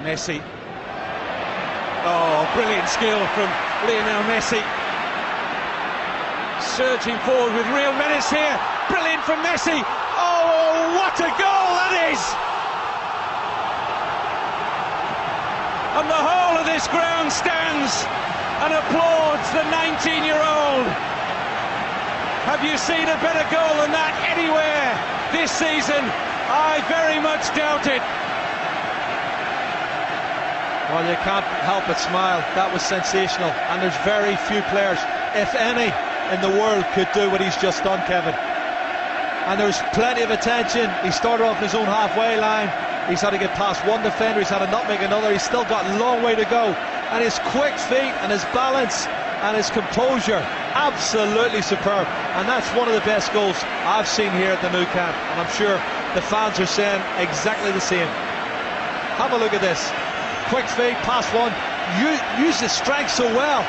Messi. Oh, brilliant skill from Lionel Messi. Surging forward with real menace here. Brilliant from Messi. Oh, what a goal that is! And the whole of this ground stands and applauds the 19 year old. Have you seen a better goal than that anywhere this season? I very much doubt it. Well, you can't help but smile. That was sensational. And there's very few players, if any, in the world could do what he's just done, Kevin. And there's plenty of attention. He started off his own halfway line. He's had to get past one defender. He's had to nutmeg another. He's still got a long way to go. And his quick feet and his balance and his composure, absolutely superb. And that's one of the best goals I've seen here at the Nou Camp. And I'm sure the fans are saying exactly the same. Have a look at this quick feed, pass one, use, use his strength so well.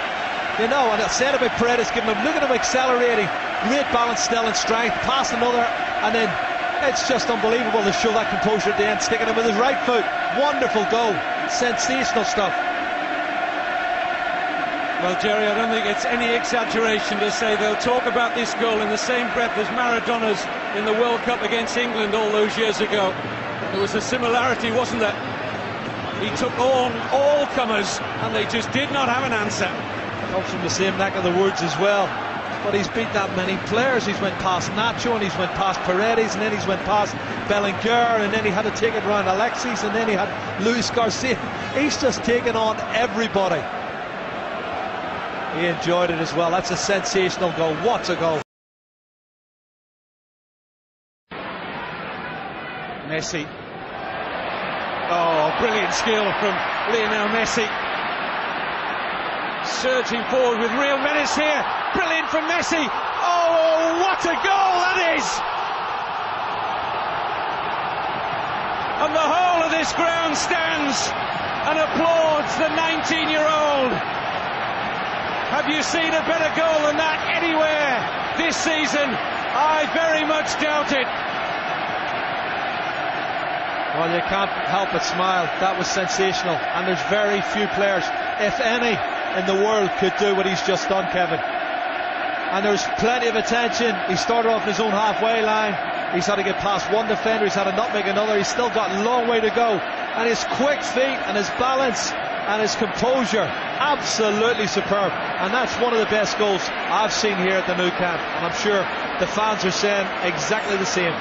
You know, and it's said about Paredes, giving him, look at him accelerating, great balance still and strength, pass another, and then it's just unbelievable to show that composure at the end, sticking him with his right foot. Wonderful goal, sensational stuff. Well, Jerry, I don't think it's any exaggeration to say they'll talk about this goal in the same breath as Maradona's in the World Cup against England all those years ago. There was a similarity, wasn't there? He took on all comers and they just did not have an answer. Comes from the same neck of the woods as well. But he's beat that many players. He's went past Nacho and he's went past Paredes and then he's went past Belenguer and then he had to take it around Alexis and then he had Luis Garcia. He's just taken on everybody. He enjoyed it as well. That's a sensational goal. What a goal. Messi Oh, brilliant skill from Lionel Messi. Surging forward with real menace here. Brilliant from Messi. Oh, what a goal that is! And the whole of this ground stands and applauds the 19 year old. Have you seen a better goal than that anywhere this season? I very much doubt it. Oh, well, you can't help but smile. That was sensational. And there's very few players, if any, in the world could do what he's just done, Kevin. And there's plenty of attention. He started off his own halfway line. He's had to get past one defender. He's had to nutmeg another. He's still got a long way to go. And his quick feet and his balance and his composure, absolutely superb. And that's one of the best goals I've seen here at the Nou Camp. And I'm sure the fans are saying exactly the same.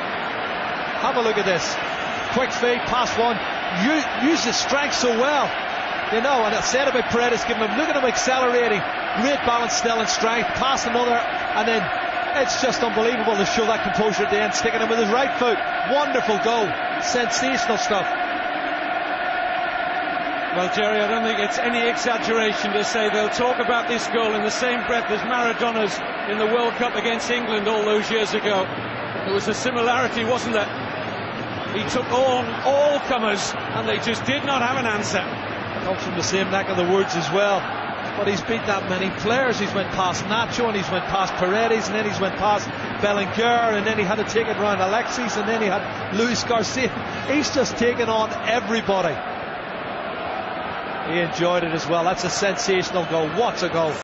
Have a look at this quick feet, pass one, use, his strength so well. You know, and it's said about Paredes, giving him, look at him accelerating, great balance still and strength, pass another, and then it's just unbelievable to show that composure at the end, sticking him with his right foot. Wonderful goal, sensational stuff. Well, Jerry, I don't think it's any exaggeration to say they'll talk about this goal in the same breath as Maradona's in the World Cup against England all those years ago. There was a similarity, wasn't there? He took on all comers and they just did not have an answer. Comes from the same neck of the woods as well. But he's beat that many players. He's went past Nacho and he's went past Paredes and then he's went past Belenguer and then he had to take it round Alexis and then he had Luis Garcia. He's just taken on everybody. He enjoyed it as well. That's a sensational goal. What a goal.